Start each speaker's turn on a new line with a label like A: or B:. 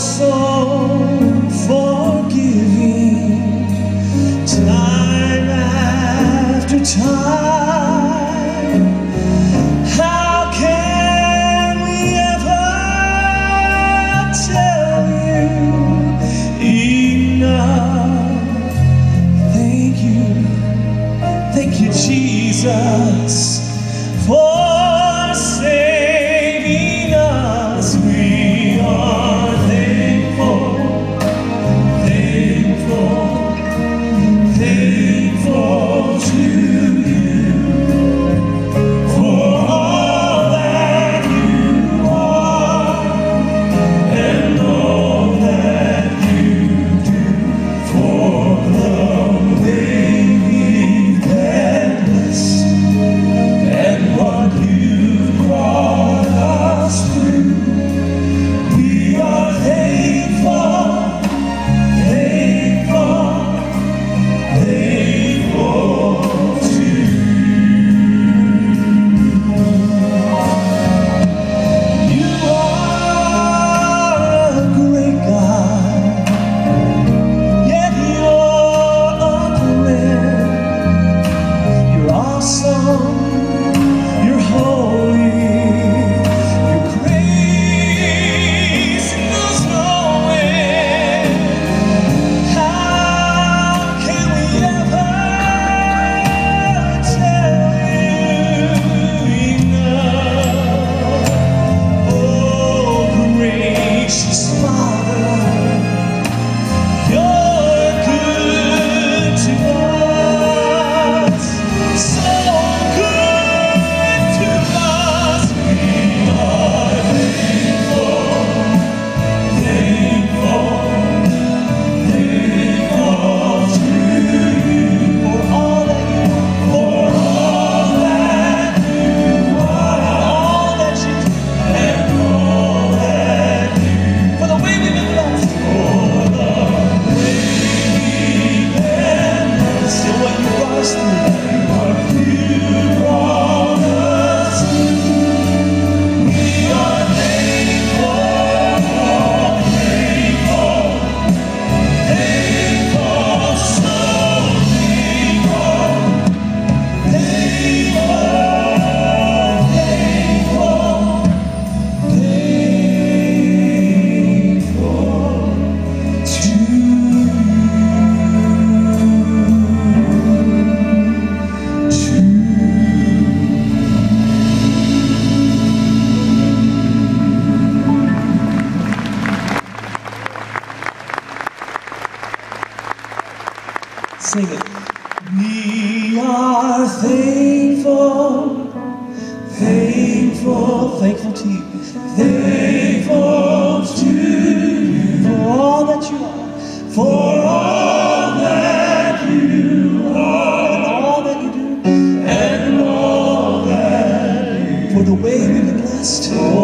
A: soul. Sing it. We are thankful, thankful, thankful to you. Thankful to you for all that you are, for all that you are, and all that you do, and all that you. For the way we've been blessed.